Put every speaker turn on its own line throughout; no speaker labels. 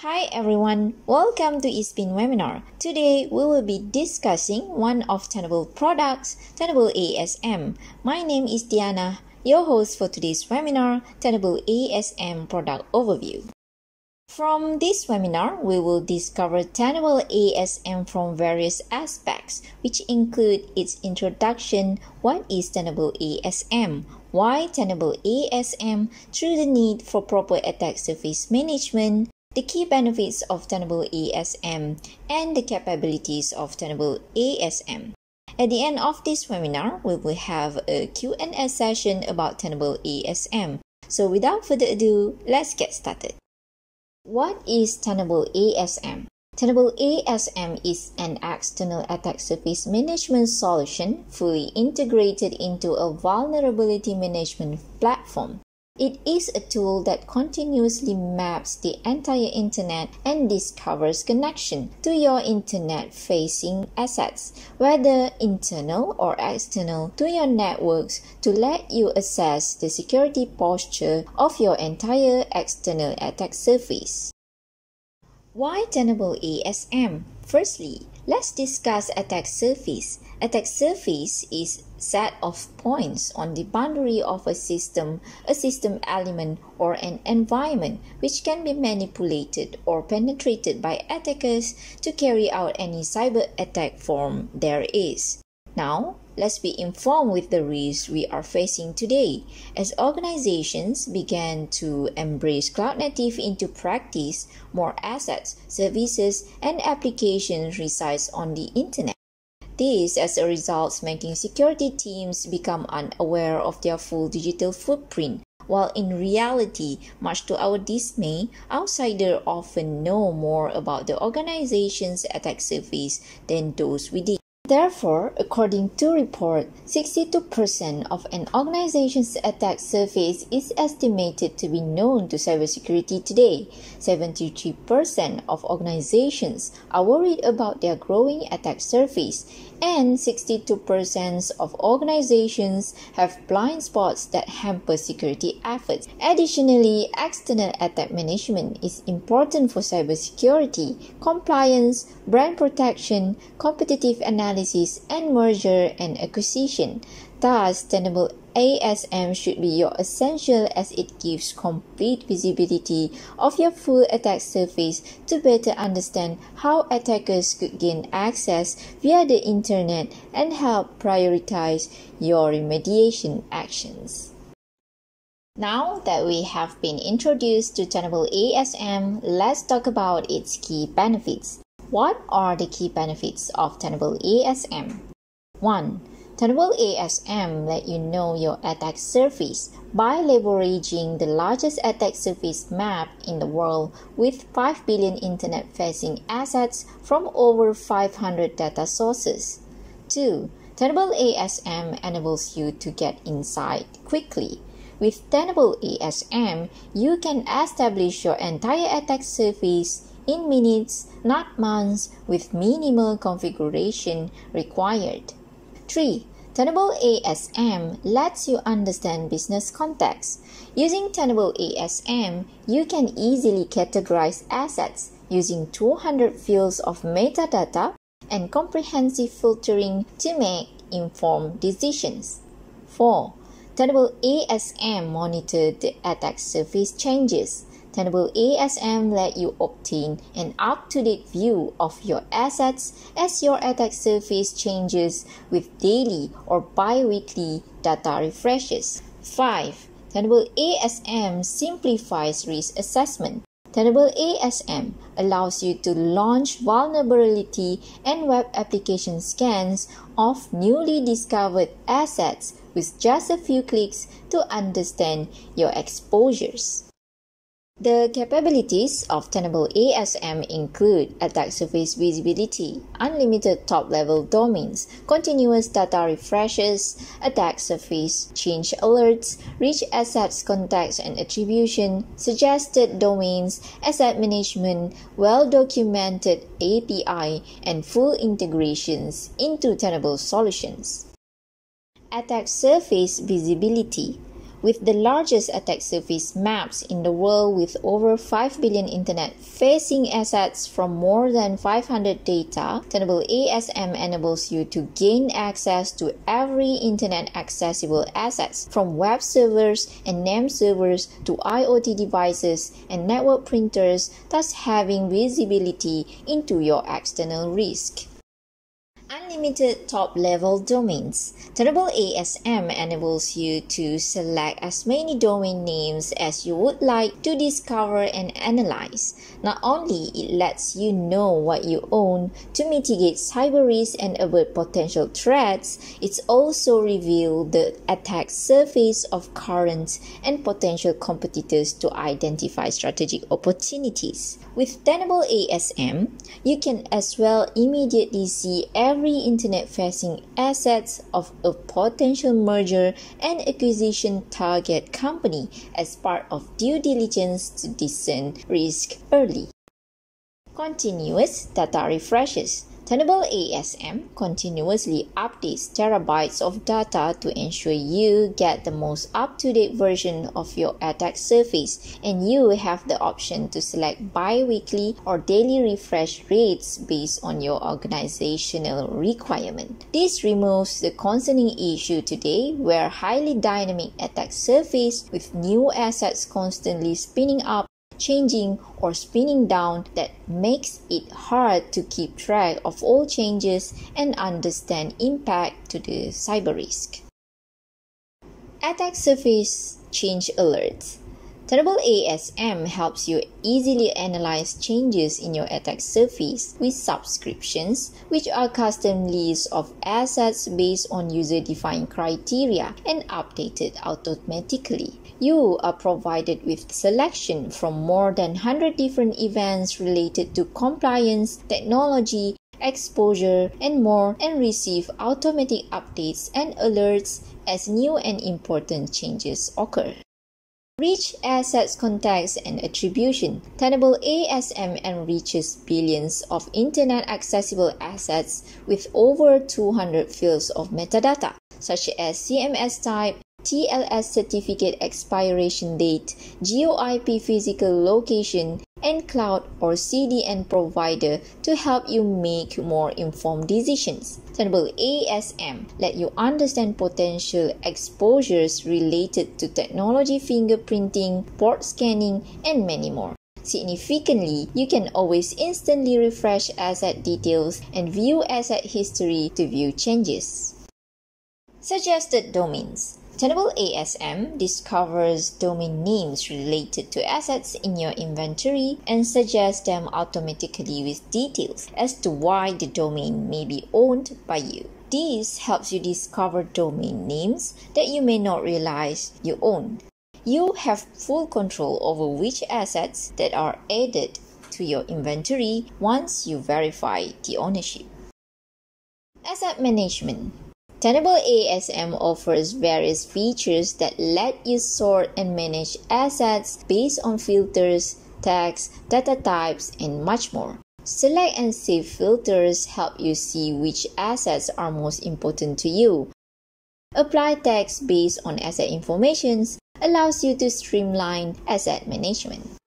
Hi everyone, welcome to eSpin webinar. Today we will be discussing one of Tenable products, Tenable ASM. My name is Diana, your host for today's webinar, Tenable ASM product overview. From this webinar, we will discover Tenable ASM from various aspects, which include its introduction, what is Tenable ASM, why Tenable ASM through the need for proper attack surface management, the key benefits of Tenable ASM, and the capabilities of Tenable ASM. At the end of this webinar, we will have a Q&A session about Tenable ASM. So without further ado, let's get started. What is Tenable ASM? Tenable ASM is an external attack surface management solution fully integrated into a vulnerability management platform. It is a tool that continuously maps the entire internet and discovers connection to your internet facing assets, whether internal or external, to your networks to let you assess the security posture of your entire external attack surface. Why Tenable ASM? Firstly, let's discuss attack surface. Attack surface is set of points on the boundary of a system, a system element, or an environment which can be manipulated or penetrated by attackers to carry out any cyber attack form there is. Now, let's be informed with the risks we are facing today. As organizations began to embrace cloud native into practice, more assets, services, and applications reside on the internet. This, as a result, making security teams become unaware of their full digital footprint, while in reality, much to our dismay, outsiders often know more about the organization's attack surface than those within. Therefore, according to report, 62% of an organization's attack surface is estimated to be known to cybersecurity today. 73% of organizations are worried about their growing attack surface, and 62% of organizations have blind spots that hamper security efforts. Additionally, external attack management is important for cybersecurity, compliance, brand protection, competitive analysis, and merger and acquisition. Thus, Tenable ASM should be your essential as it gives complete visibility of your full attack surface to better understand how attackers could gain access via the internet and help prioritize your remediation actions. Now that we have been introduced to Tenable ASM, let's talk about its key benefits. What are the key benefits of Tenable ASM? 1. Tenable ASM let you know your attack surface by leveraging the largest attack surface map in the world with 5 billion internet facing assets from over 500 data sources. 2. Tenable ASM enables you to get insight quickly. With Tenable ASM, you can establish your entire attack surface in minutes, not months, with minimal configuration required. 3. Tenable ASM lets you understand business context. Using Tenable ASM, you can easily categorize assets using 200 fields of metadata and comprehensive filtering to make informed decisions. 4. Tenable ASM monitors the attack surface changes. Tenable ASM let you obtain an up-to-date view of your assets as your attack surface changes with daily or bi-weekly data refreshes. 5. Tenable ASM simplifies risk assessment. Tenable ASM allows you to launch vulnerability and web application scans of newly discovered assets with just a few clicks to understand your exposures. The capabilities of Tenable ASM include attack surface visibility, unlimited top-level domains, continuous data refreshes, attack surface change alerts, rich assets context and attribution, suggested domains, asset management, well-documented API, and full integrations into Tenable solutions. Attack surface visibility with the largest attack surface maps in the world with over 5 billion internet facing assets from more than 500 data, Tenable ASM enables you to gain access to every internet accessible assets from web servers and name servers to IoT devices and network printers, thus having visibility into your external risk. Unlimited top level domains. Tenable ASM enables you to select as many domain names as you would like to discover and analyze. Not only it lets you know what you own to mitigate cyber risk and avoid potential threats, it's also reveal the attack surface of current and potential competitors to identify strategic opportunities. With Tenable ASM, you can as well immediately see every internet facing assets of a potential merger and acquisition target company as part of due diligence to discern risk early. Continuous data refreshes. Tenable ASM continuously updates terabytes of data to ensure you get the most up-to-date version of your attack surface and you have the option to select bi-weekly or daily refresh rates based on your organizational requirement. This removes the concerning issue today where highly dynamic attack surface with new assets constantly spinning up changing or spinning down that makes it hard to keep track of all changes and understand impact to the cyber risk. Attack surface change alerts. Tenable ASM helps you easily analyze changes in your attack surface with subscriptions, which are custom lists of assets based on user-defined criteria and updated automatically. You are provided with selection from more than 100 different events related to compliance, technology, exposure, and more, and receive automatic updates and alerts as new and important changes occur. Rich assets context and attribution. Tenable ASM enriches billions of internet accessible assets with over 200 fields of metadata, such as CMS type, TLS certificate expiration date, GeoIP physical location, and cloud or CDN provider to help you make more informed decisions. Tenable ASM let you understand potential exposures related to technology fingerprinting, port scanning, and many more. Significantly, you can always instantly refresh asset details and view asset history to view changes. Suggested domains Tenable ASM discovers domain names related to assets in your inventory and suggests them automatically with details as to why the domain may be owned by you. This helps you discover domain names that you may not realize you own. You have full control over which assets that are added to your inventory once you verify the ownership. Asset management Tenable ASM offers various features that let you sort and manage assets based on filters, tags, data types, and much more. Select and save filters help you see which assets are most important to you. Apply tags based on asset information allows you to streamline asset management.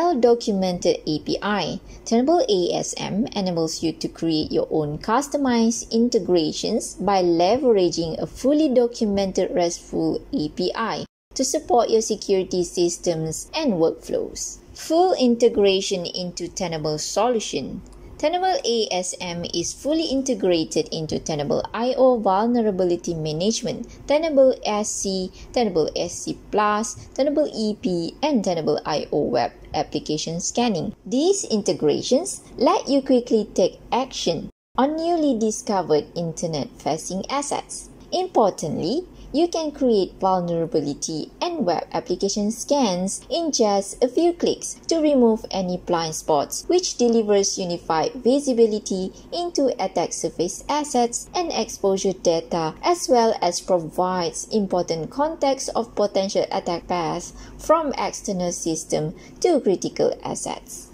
Well-documented API, Tenable ASM enables you to create your own customized integrations by leveraging a fully documented RESTful API to support your security systems and workflows. Full integration into Tenable solution. Tenable ASM is fully integrated into Tenable IO Vulnerability Management, Tenable SC, Tenable SC Plus, Tenable EP, and Tenable IO Web application scanning. These integrations let you quickly take action on newly discovered internet-facing assets. Importantly, you can create vulnerability and web application scans in just a few clicks to remove any blind spots, which delivers unified visibility into attack surface assets and exposure data, as well as provides important context of potential attack paths from external system to critical assets.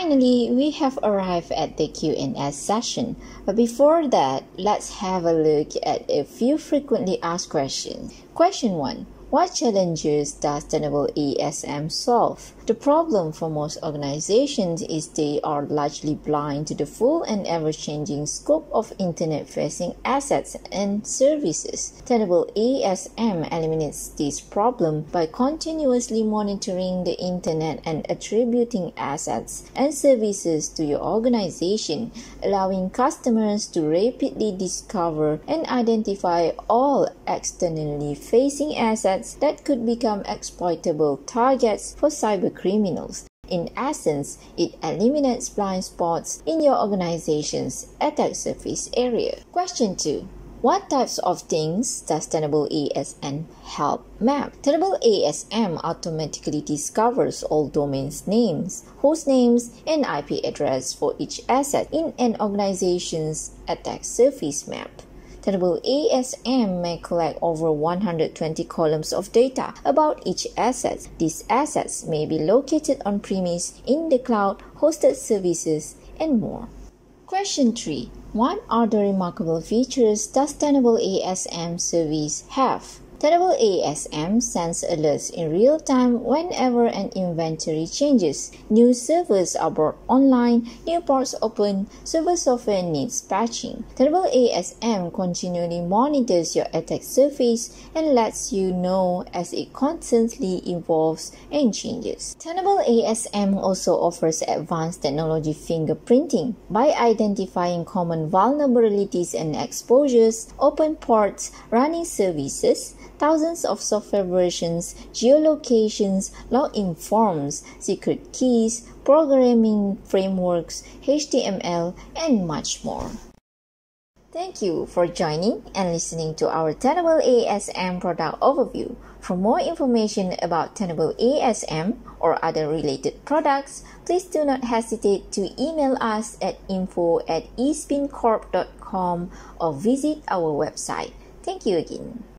Finally, we have arrived at the Q&A session. But before that, let's have a look at a few frequently asked questions. Question 1. What challenges does Tenable ASM solve? The problem for most organizations is they are largely blind to the full and ever changing scope of internet facing assets and services. Tenable ASM eliminates this problem by continuously monitoring the internet and attributing assets and services to your organization, allowing customers to rapidly discover and identify all externally facing assets that could become exploitable targets for cyber criminals. In essence, it eliminates blind spots in your organization's attack surface area. Question 2. What types of things does Tenable ASM help map? Tenable ASM automatically discovers all domains names, host names, and IP address for each asset in an organization's attack surface map. Tenable ASM may collect over 120 columns of data about each asset. These assets may be located on premise, in the cloud, hosted services, and more. Question 3. What other remarkable features does Tenable ASM service have? Tenable ASM sends alerts in real time whenever an inventory changes. New servers are brought online, new ports open, server software needs patching. Tenable ASM continually monitors your attack surface and lets you know as it constantly evolves and changes. Tenable ASM also offers advanced technology fingerprinting by identifying common vulnerabilities and exposures, open ports, running services, thousands of software versions, geolocations, login forms, secret keys, programming frameworks, HTML, and much more. Thank you for joining and listening to our Tenable ASM product overview. For more information about Tenable ASM or other related products, please do not hesitate to email us at info at espincorp.com or visit our website. Thank you again.